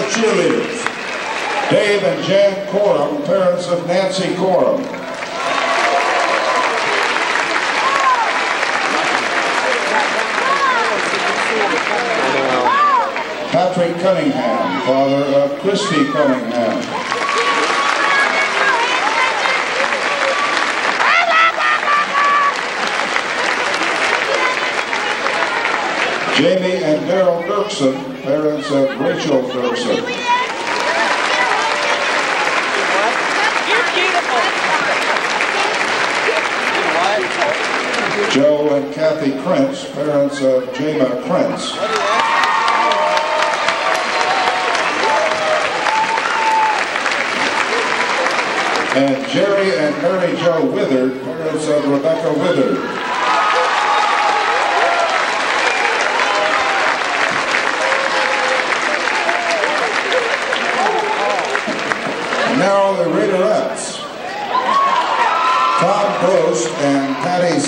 cheerleaders. Dave and Jan Corum, parents of Nancy Corum. Patrick Cunningham, father of Christy Cunningham. Jamie and Daryl Dirksen, parents of Rachel Dirksen. Joe and Kathy Krintz, parents of Jaima Krintz. And Jerry and Mary Jo Withard, parents of Rebecca Withard. And now the Raiderettes. Tom Brost and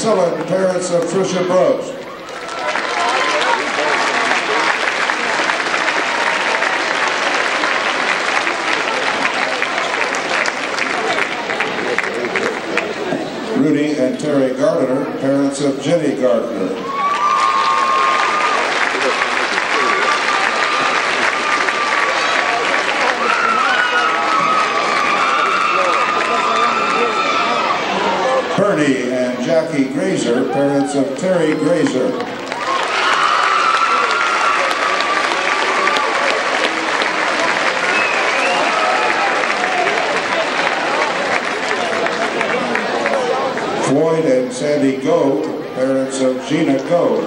Sullen, parents of Trisha Brost. Rudy and Terry Gardner, parents of Jenny Gardner. Bernie and Jackie Grazer, parents of Terry Grazer. Floyd and Sandy Gold, parents of Gina Gold.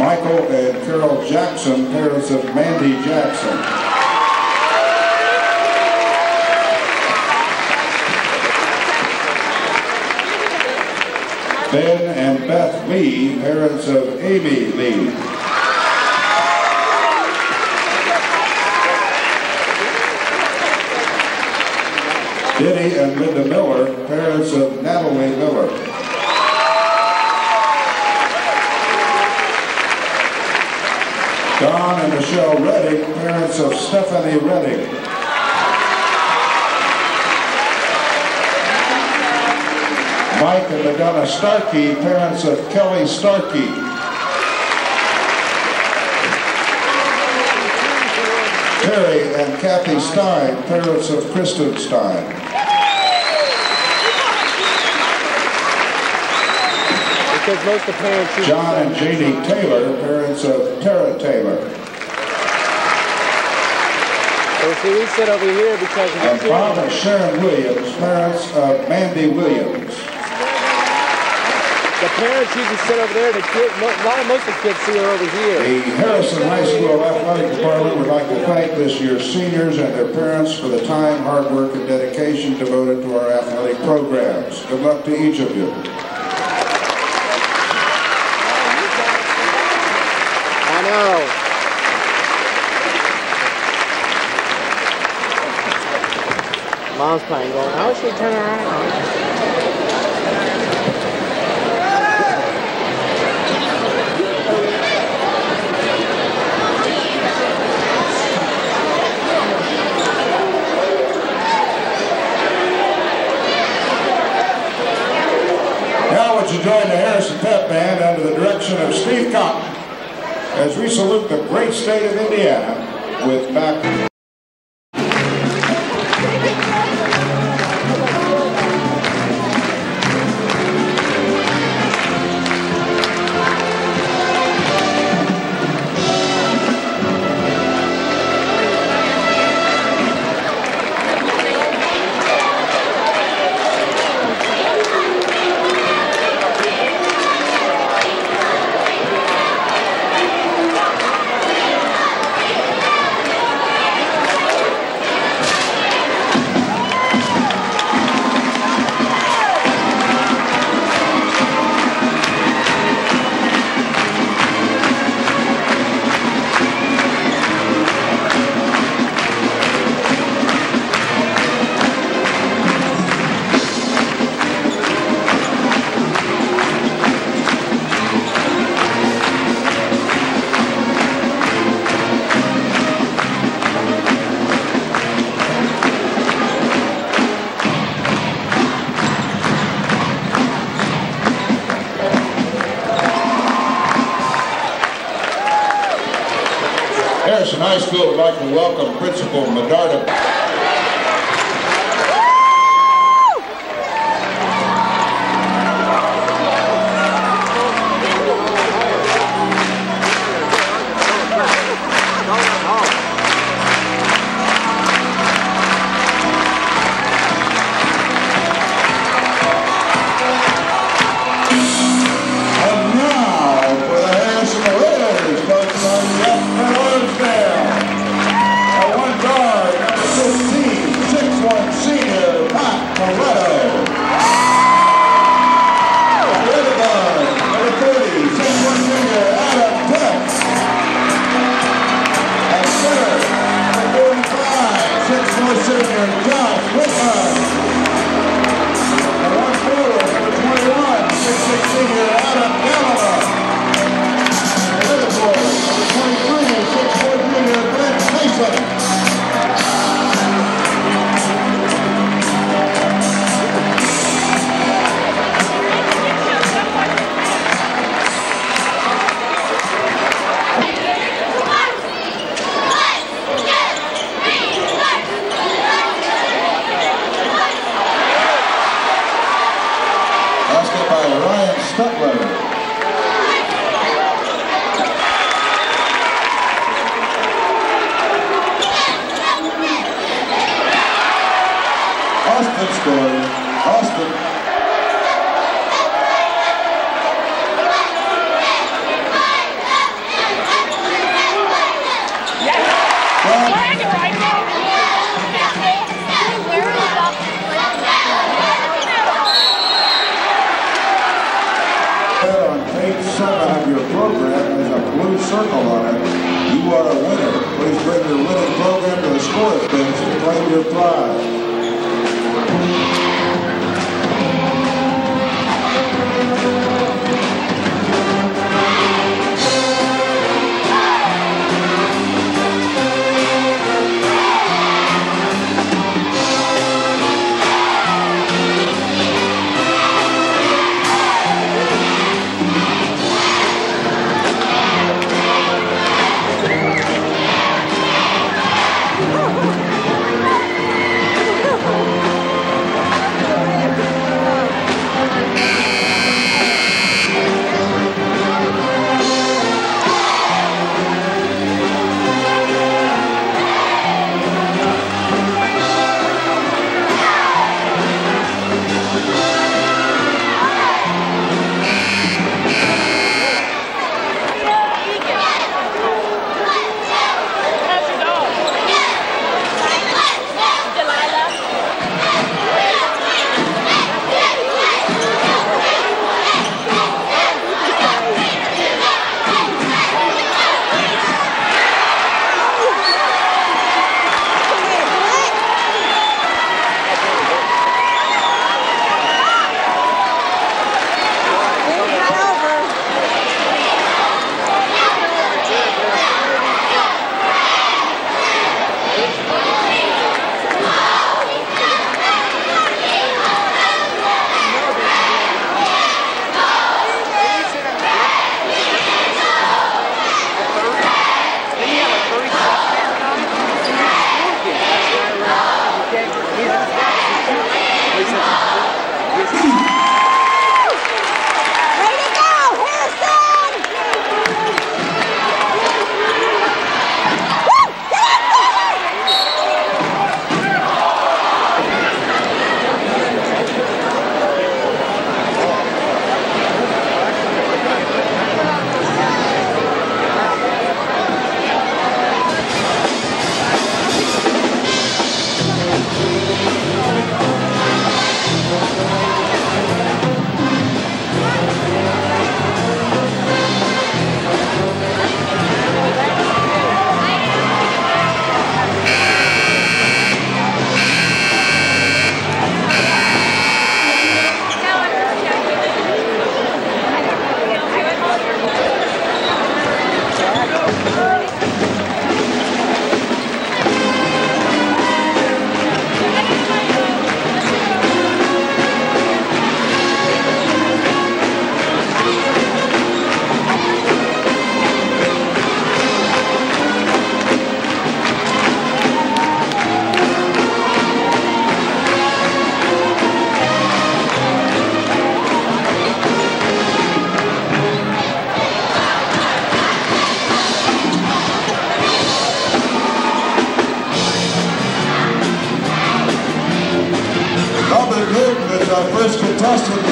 Michael and Carol Jackson, parents of Mandy Jackson. Ben and Beth Lee, parents of Amy Lee. Denny and Linda Miller, parents of Natalie Miller. Don and Michelle Redding, parents of Stephanie Redding. Mike and Madonna Starkey, parents of Kelly Starkey. Terry and Kathy Stein, parents of Kristen Stein. Because most of the parents John and Jeannie Taylor, parents of Tara Taylor. So see, we sit over here because of And the Bob and Sharon Williams, parents of Mandy Williams. The parents usually sit over there. The kid, a lot of most of the kids see are over here. The Harrison High School Athletic Department would like to thank this year's seniors and their parents for the time, hard work, and dedication devoted to our athletic programs. Good luck to each of you. Mom's playing going, oh, how we turn around? You join the Harrison Pep Band under the direction of Steve Cotton as we salute the great state of Indiana with back. 45, 6'4 acho eu Boston.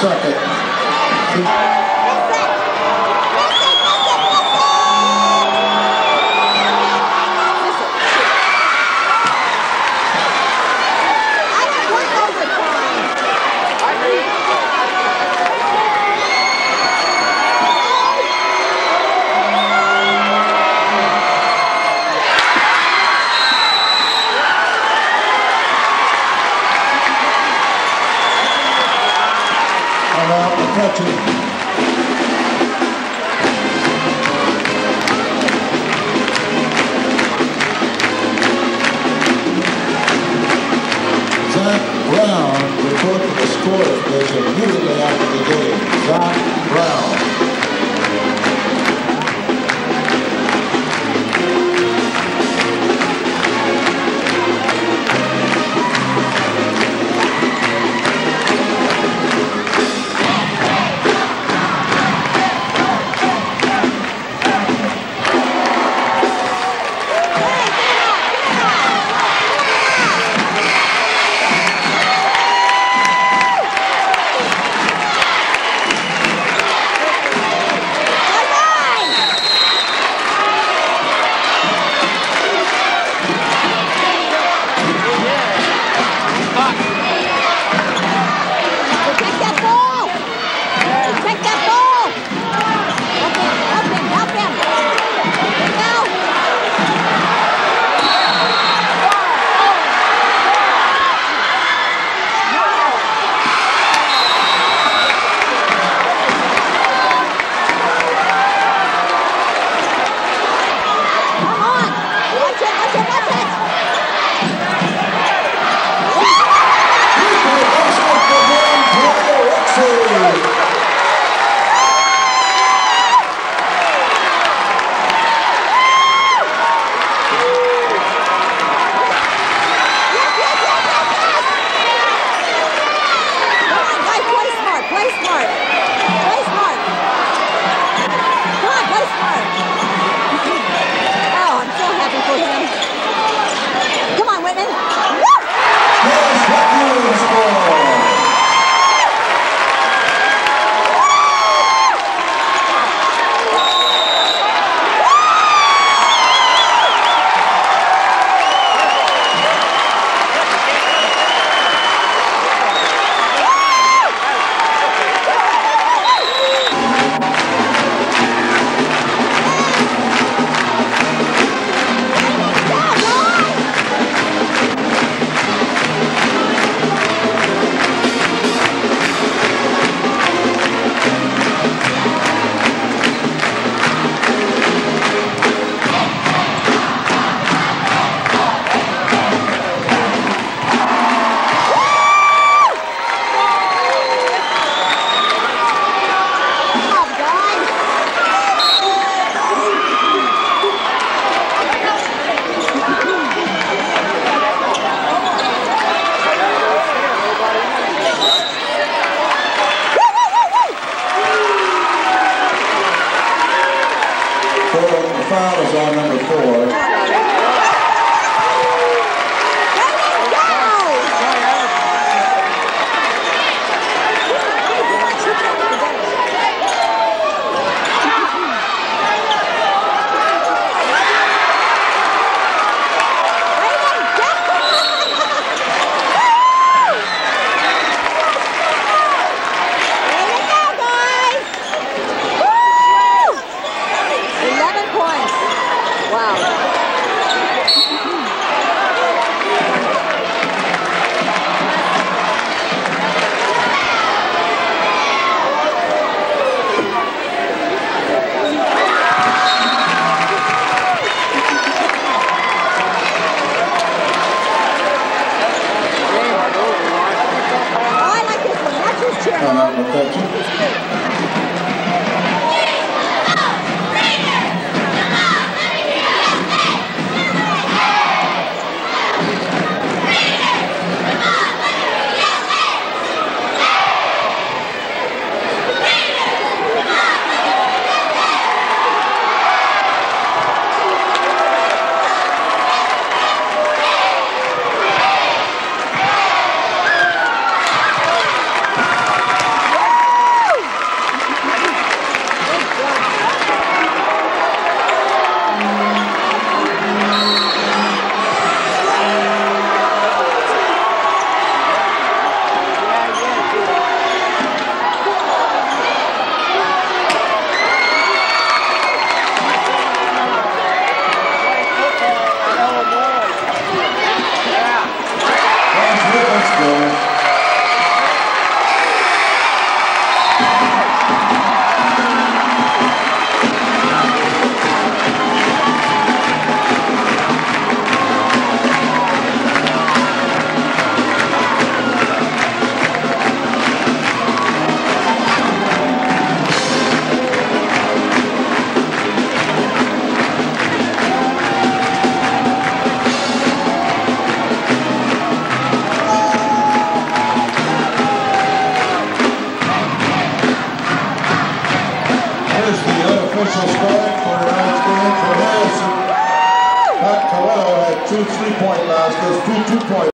Coletto, his Dios.